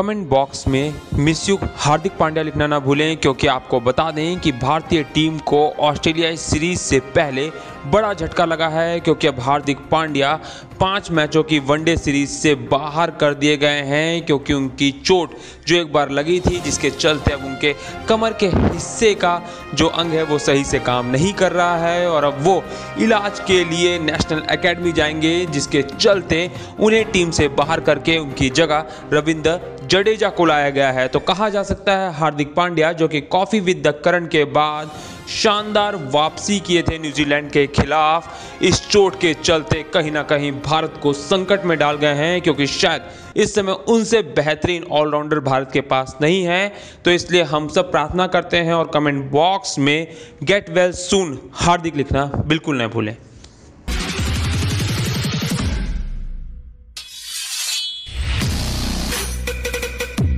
Comment box में miss you Hardik Pandya लिखना ना भूलें, क्योंकि आपको बता दें कि भारतीय टीम को ऑस्ट्रेलियाई सीरीज़ से पहले बड़ा झटका लगा है, क्योंकि अब हार्दिक पांड्या पाँच मैचों की वनडे सीरीज़ से बाहर कर दिए गए हैं, क्योंकि उनकी चोट जो एक बार लगी थी, जिसके चलते अब उनके कमर के हिस्से का जो अंग है, वो सही से काम नहीं कर रहा है, और अब वो इलाज के लिए नेशनल एकेडमी जाएँगे, जिसके चलते उन्हें टीम से बाहर करके उनकी जगह रविंद्र जडेजा को लाया गया है। तो कहा जा सकता है हार्दिक पांड्या, जो कि कॉफ़ी विद द करण के बाद शानदार वापसी किए थे न्यूजीलैंड के खिलाफ। इस चोट के चलते कहीं ना कहीं भारत को संकट में डाल गए हैं, क्योंकि शायद इस समय उनसे बेहतरीन ऑलराउंडर भारत के पास नहीं है। तो इसलिए हम सब प्रार्थना करते हैं और कमेंट बॉक्स में गेट वेल सून हार्दिक लिखना बिल्कुल न भूलें।